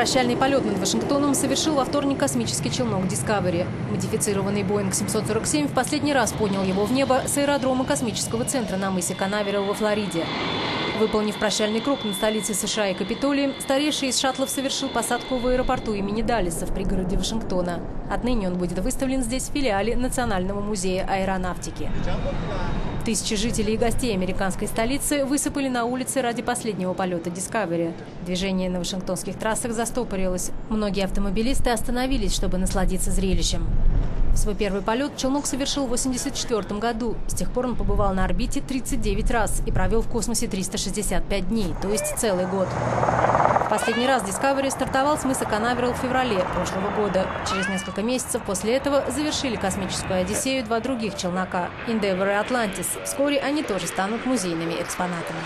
Прощальный полет над Вашингтоном совершил во вторник космический челнок Discovery. Модифицированный Boeing 747 в последний раз поднял его в небо с аэродрома космического центра на мысе Канаверал во Флориде. Выполнив прощальный круг над столицей США и Капитолием, старейший из шаттлов совершил посадку в аэропорту имени Даллиса в пригороде Вашингтона. Отныне он будет выставлен здесь в филиале Национального музея аэронавтики. Тысячи жителей и гостей американской столицы высыпали на улицы ради последнего полета Discovery. Движение на вашингтонских трассах застопорилось. Многие автомобилисты остановились, чтобы насладиться зрелищем. Свой первый полет челнок совершил в 1984 году. С тех пор он побывал на орбите 39 раз и провел в космосе 365 дней, то есть целый год. Последний раз Discovery стартовал с мыса Канаверал в феврале прошлого года. Через несколько месяцев после этого завершили космическую Одиссею два других челнока – Endeavour и Atlantis. Вскоре они тоже станут музейными экспонатами.